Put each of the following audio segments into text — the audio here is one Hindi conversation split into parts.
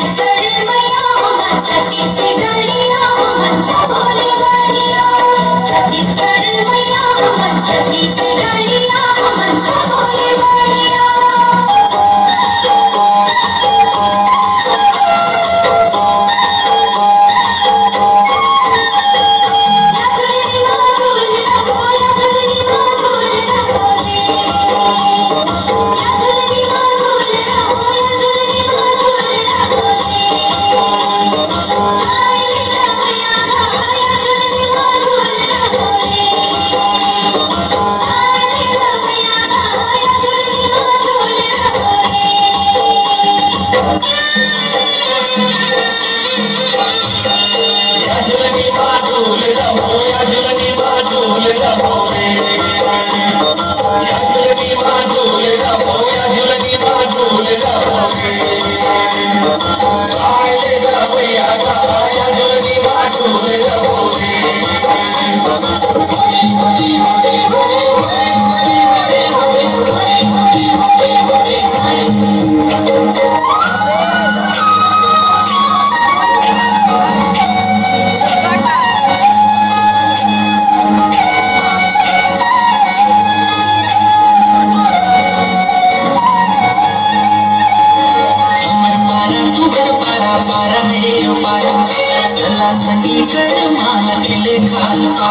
stay.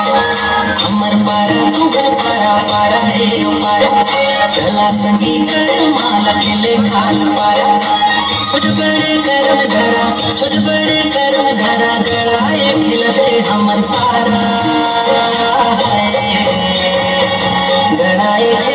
हमर पारा तुगर पारा पारा रे पारा। चला संगी कर माला खेले खाल पारा। छोट बड़े करम धरा, छोट बड़े करम धरा, गड़ाए खिलते हमर सारा। गड़ाए